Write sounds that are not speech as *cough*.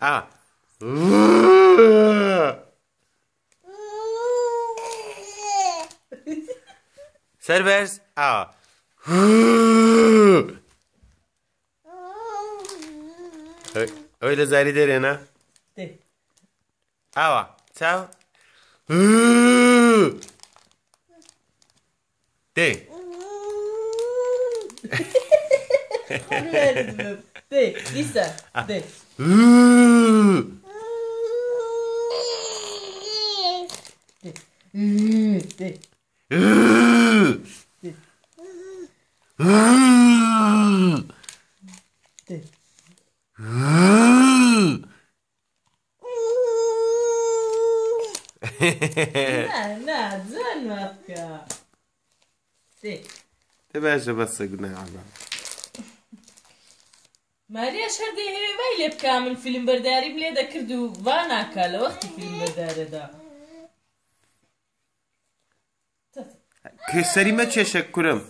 Ah. Servers. Ah. Olha, Zari Derena. Ah, tchau. Tem. *laughs* 对，Lisa，对，嗯，对，嗯，对，嗯，对，嗯，嗯，对，嗯，嗯，嘿嘿嘿嘿，奶奶，怎么了？对，你为啥不说话？ماریا شەردی هەیە وای لێ بکە من فیلم بەرداریم لێ دەکرد و وا ناکە لە وەختی فیلم بەدارەدا کەسەریمە کێشە کورم